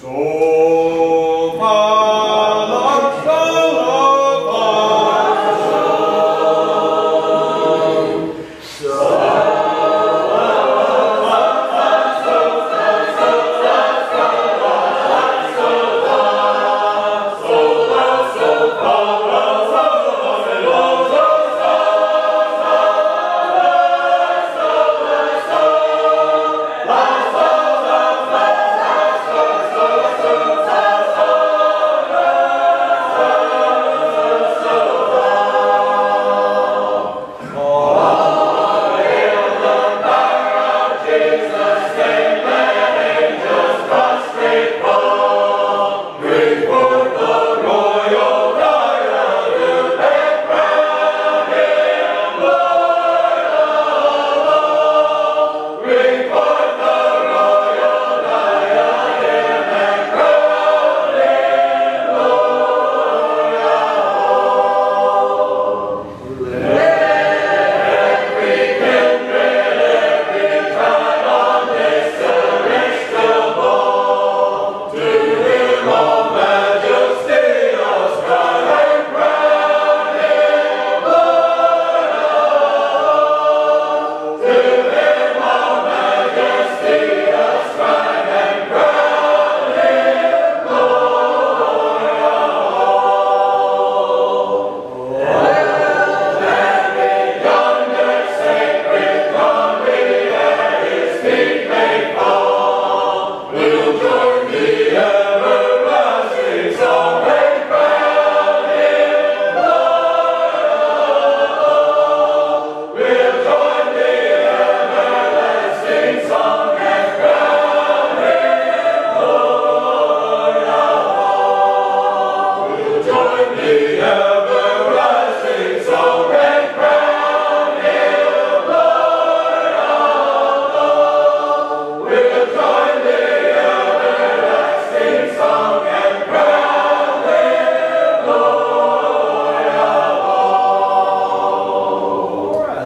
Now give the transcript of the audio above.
そう。